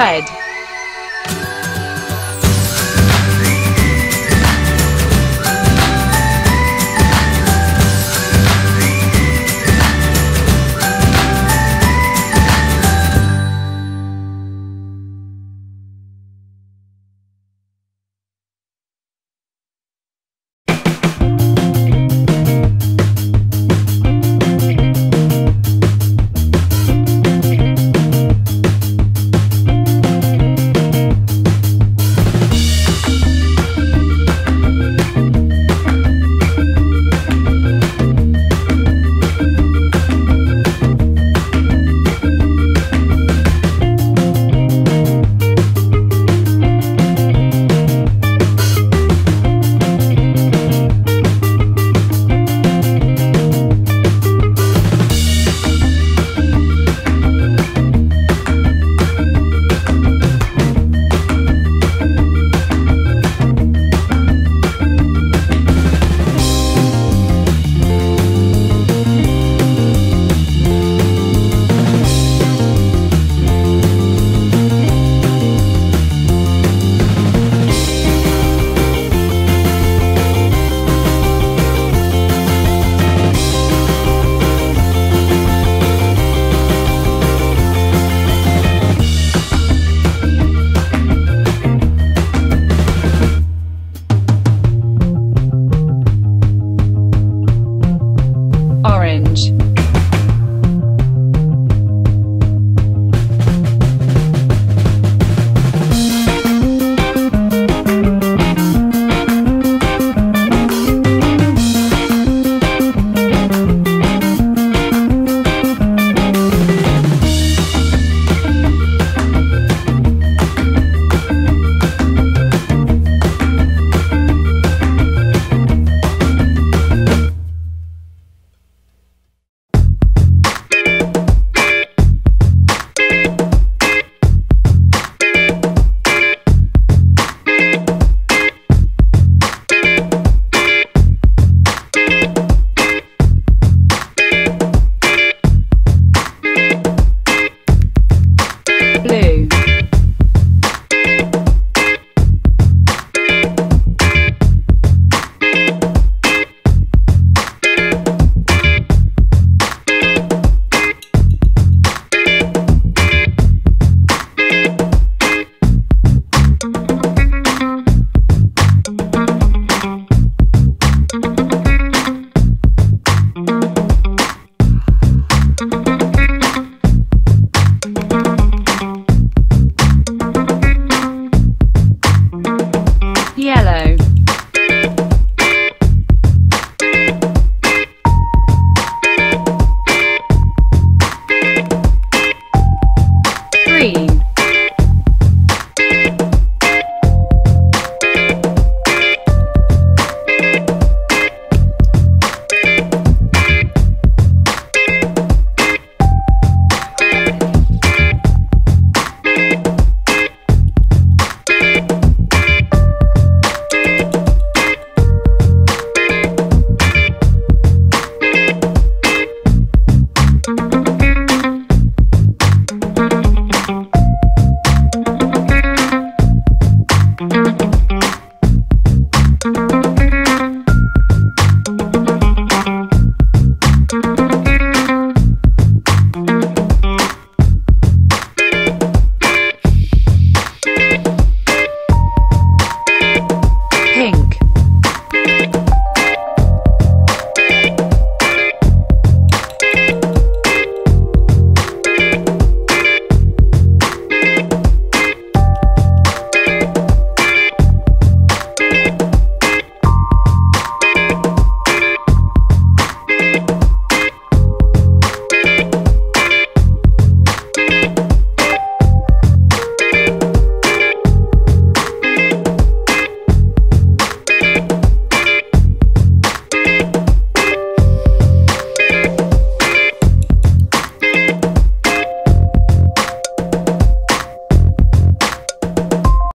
spread